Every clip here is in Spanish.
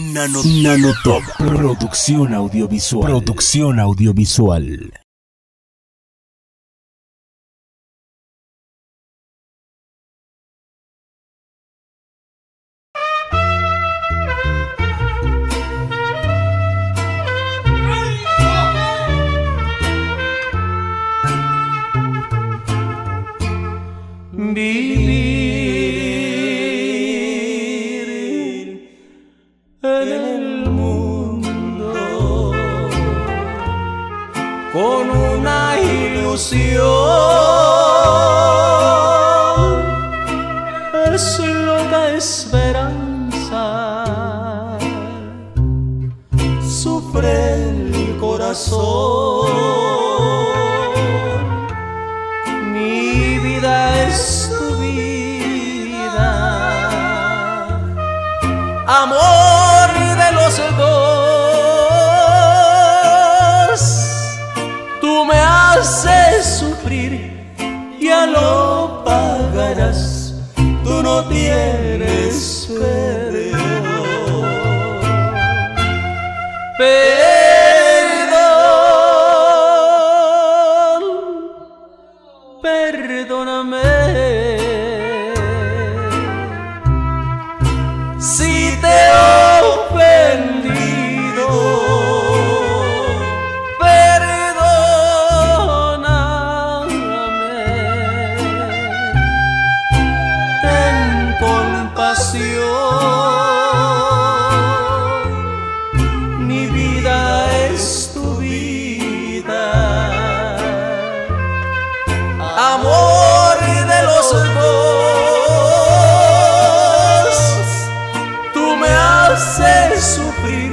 Nanotop. Producción audiovisual. Producción audiovisual. Con una ilusión. Es loca esperanza. Sufre el corazón. Mi vida es tu vida. Amor de los dos. Pagarás. Tú no tienes perdón. Perdón, perdóname. Amor de los dos. Tú me haces sufrir,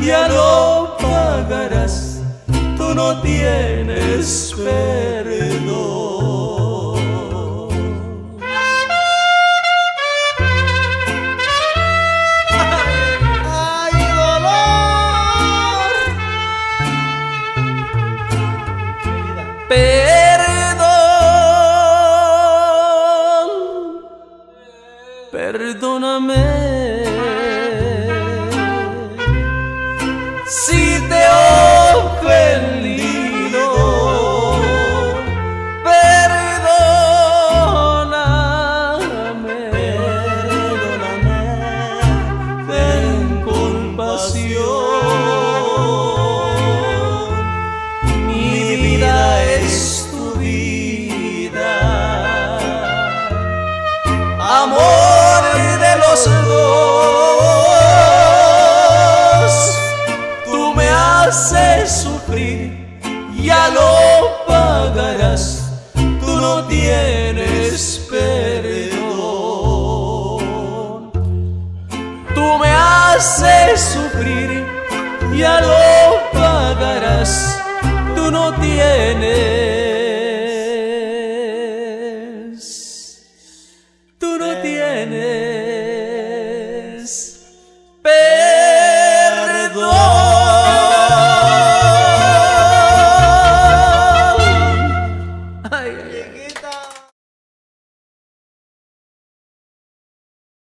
ya lo pagarás, tú no tienes perdón. ¡Ay, perdóname dos. Tú me haces sufrir, ya lo pagarás. Tú no tienes perdón. Tú me haces sufrir, ya lo pagarás. Tú no tienes